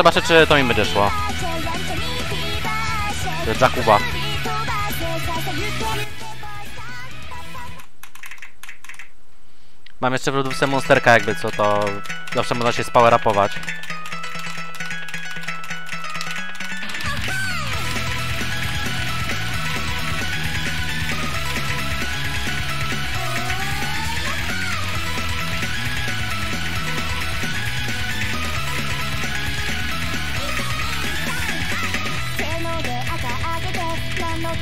Zobaczę, czy to mi będzie szło. Jakuba. Mam jeszcze w lodówce monsterka jakby co, to zawsze można się spower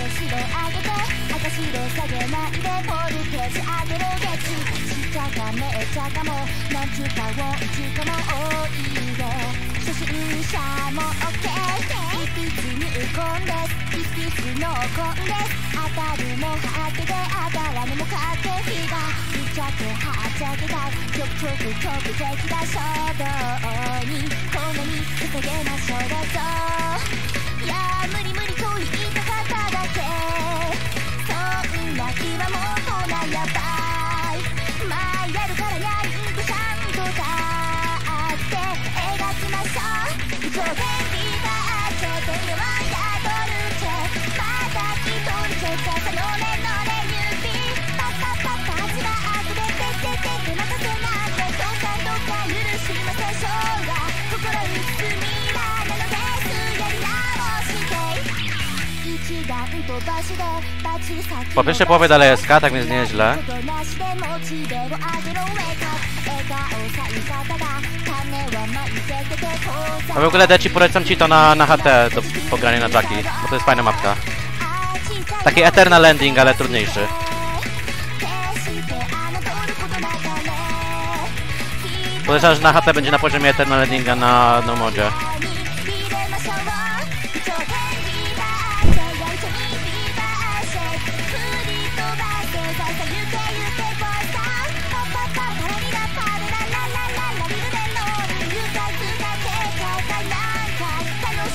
名乗って白上げて赤白下げないでボルテージ上げる月しちゃかめっちゃかもなんちゅうかウォンチュかも多いで初心者も OK 一筆入魂です一筆濃厚です当たるもはけで当たらぬもかけ日がぶっちゃけはっちゃけがちょくちょく直的な衝動にこんなに捧げましょうだぞ about Po pierwszej połowie dalej jest K, tak więc nieźle. A w ogóle Deci polecam ci to na, na HT do pogrania na Jacki, bo to jest fajna mapka. Taki Eternal Landing, ale trudniejszy. Podejrzewam, że na HT będzie na poziomie Eternal Landinga na no modzie.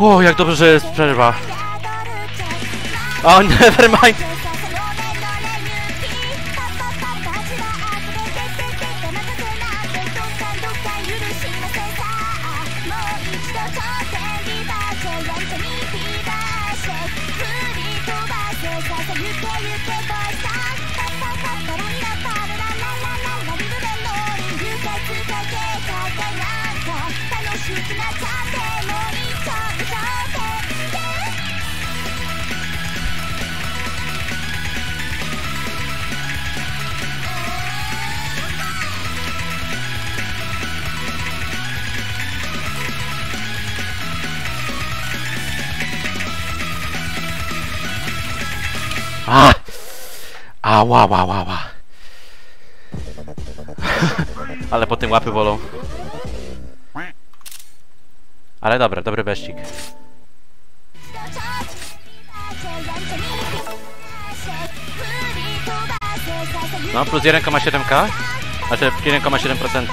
O, jak dobrze, że jest przerwa. O, never A! Ała, ła, ła, ła. Ale po tym łapy bolą. Ale dobra, dobry beścik. No, plus 1,7k. Znaczy 1,7%.